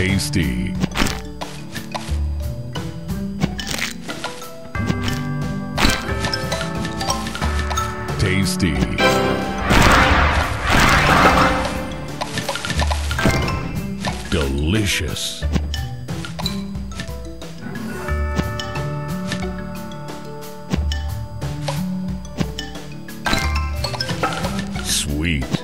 Tasty. Tasty. Delicious. Sweet.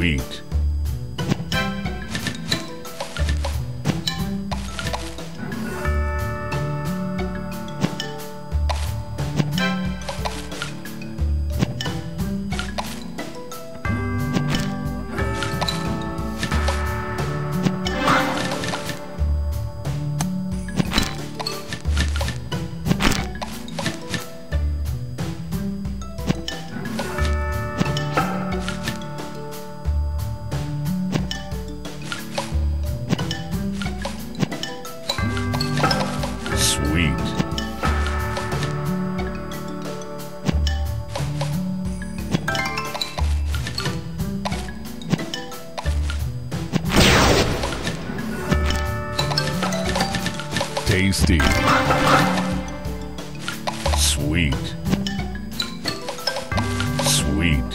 Sweet. Tasty. Sweet. Sweet.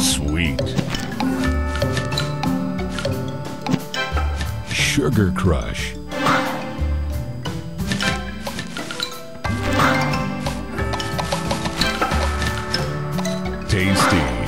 Sweet. Sugar Crush. tasty.